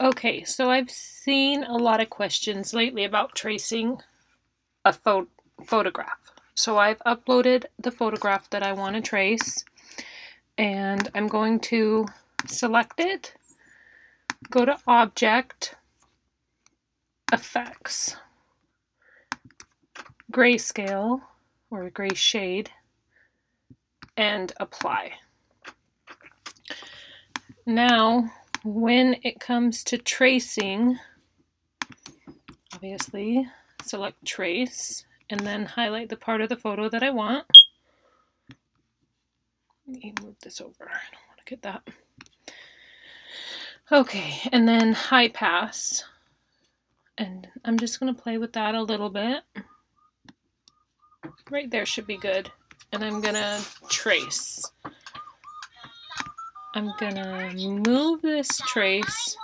Okay, so I've seen a lot of questions lately about tracing a pho photograph. So I've uploaded the photograph that I want to trace and I'm going to select it, go to Object, Effects, Grayscale or Gray Shade, and Apply. Now when it comes to tracing, obviously select trace and then highlight the part of the photo that I want. Let me move this over. I don't want to get that. Okay, and then high pass. And I'm just going to play with that a little bit. Right there should be good. And I'm going to trace. I'm gonna move this trace.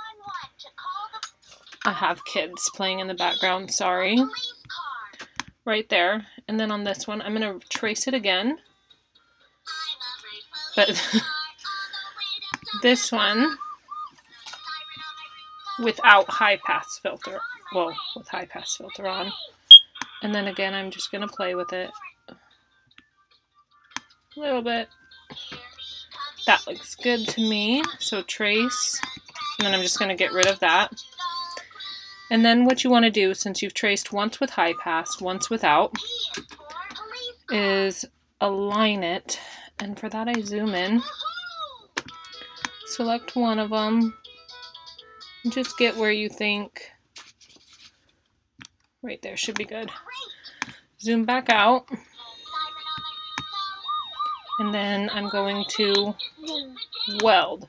I have kids playing in the background, sorry. Right there. And then on this one, I'm gonna trace it again. But this one, without high pass filter, well, with high pass filter on. And then again, I'm just gonna play with it a little bit. That looks good to me. So trace, and then I'm just going to get rid of that. And then what you want to do, since you've traced once with high pass, once without, is align it. And for that I zoom in, select one of them, just get where you think, right there should be good. Zoom back out. And then I'm going to weld.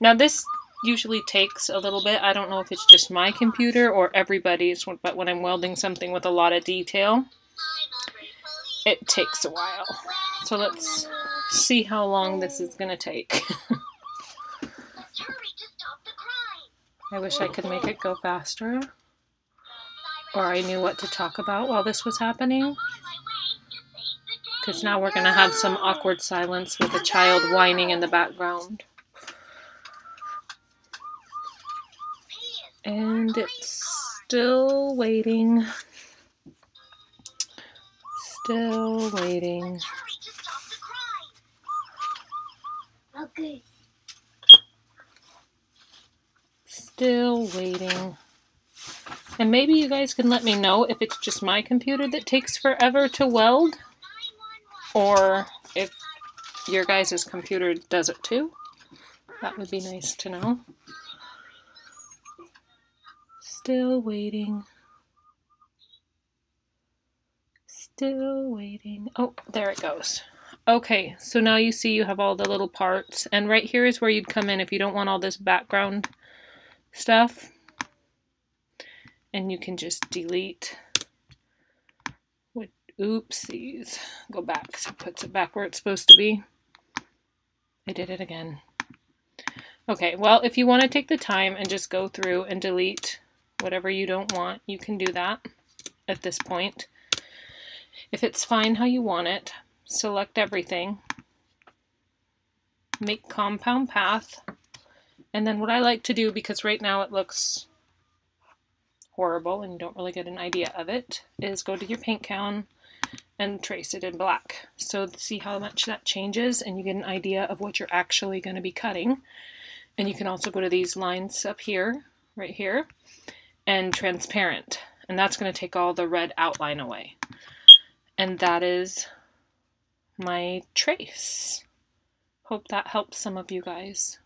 Now this usually takes a little bit. I don't know if it's just my computer or everybody's, but when I'm welding something with a lot of detail, it takes a while. So let's see how long this is going to take. I wish I could make it go faster. Or I knew what to talk about while this was happening. Because now we're going to have some awkward silence with a child whining in the background. And it's still waiting. Still waiting. Okay. Still waiting. And maybe you guys can let me know if it's just my computer that takes forever to weld or if your guys' computer does it too. That would be nice to know. Still waiting. Still waiting. Oh, there it goes. Okay, so now you see you have all the little parts. And right here is where you'd come in if you don't want all this background stuff. And you can just delete Oopsies. Go back so it puts it back where it's supposed to be. I did it again. Okay, well, if you want to take the time and just go through and delete whatever you don't want, you can do that at this point. If it's fine how you want it, select everything, make compound path, and then what I like to do, because right now it looks horrible and you don't really get an idea of it, is go to your paint can, and trace it in black. So see how much that changes and you get an idea of what you're actually going to be cutting. And you can also go to these lines up here, right here, and transparent. And that's going to take all the red outline away. And that is my trace. Hope that helps some of you guys.